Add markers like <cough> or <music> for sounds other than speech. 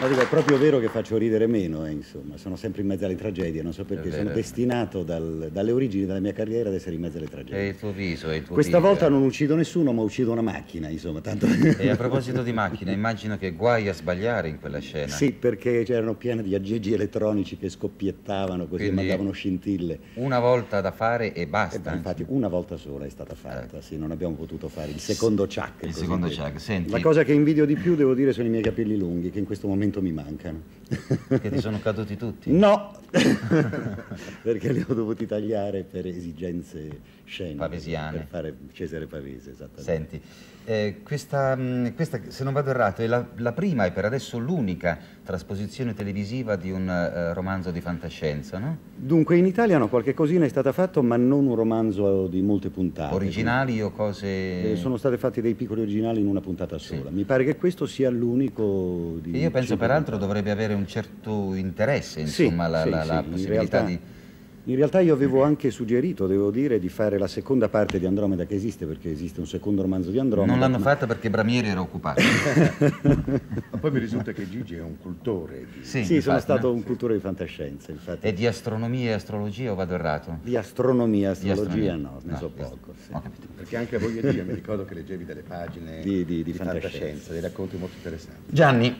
Ma dico, è proprio vero che faccio ridere meno, eh, insomma, sono sempre in mezzo alle tragedie, non so perché, È sono destinato dal- dalle origini della mia carriera ad essere in mezzo alle È tragedie. il tuo viso, è il tuo Questa tigre. volta non uccido nessuno, ma uccido una macchina, insomma, tanto... <laughs> E a proposito di macchina, immagino che guai a sbagliare in quella scena. Sì, perché c'erano piene di aggeggi elettronici che scoppiettavano così Quindi- mandavano scintille. Una volta da fare e E basta. infatti una volta sola è stata fatta, sì, non abbiamo potuto fare il secondo chuck. Il secondo chuck, senti. La cosa che invidio di più, devo dire, sono i miei capelli lunghi, che in questo momento mi mancano. Che ti sono <laughs> caduti tutti. No, <laughs> perché li ho dovuti tagliare per esigenze sceniche. Pavesiane. Per fare Cesare Pavese, esattamente. Senti, eh, questa, mh, questa, se non vado errato, è la, la prima e per adesso l'unica trasposizione televisiva di un eh, romanzo di fantascienza, no? Dunque, in italiano qualche cosina è stata fatta, ma non un romanzo di molte puntate. Originali o cose... Eh, sono state fatti dei piccoli originali in una puntata sola. Mi pare che questo sia l'unico di io penso peraltro dovrebbe avere un certo interesse, Sì, insomma, la, sì, la- sì, la in possibilità realtà- di... In realtà io avevo anche suggerito, devo dire, di fare la seconda parte di Andromeda che esiste, perché esiste un secondo romanzo di Andromeda. Non l'hanno ma- fatta perché Bramieri era occupato. <laughs> Ma poi mi risulta che Gigi è un cultore di... Sì, Sì, sono stato no? un cultore di fantascienza, infatti. E di astronomia e astrologia o vado errato? Di astronomia, Di astrologia astronomia. no, ne No, so di- poco. sì. Ho capito. Perché anche a Voyager mi ricordo che leggevi delle pagine Di- di- di fantascienza. fantascienza, dei racconti molto interessanti. Gianni,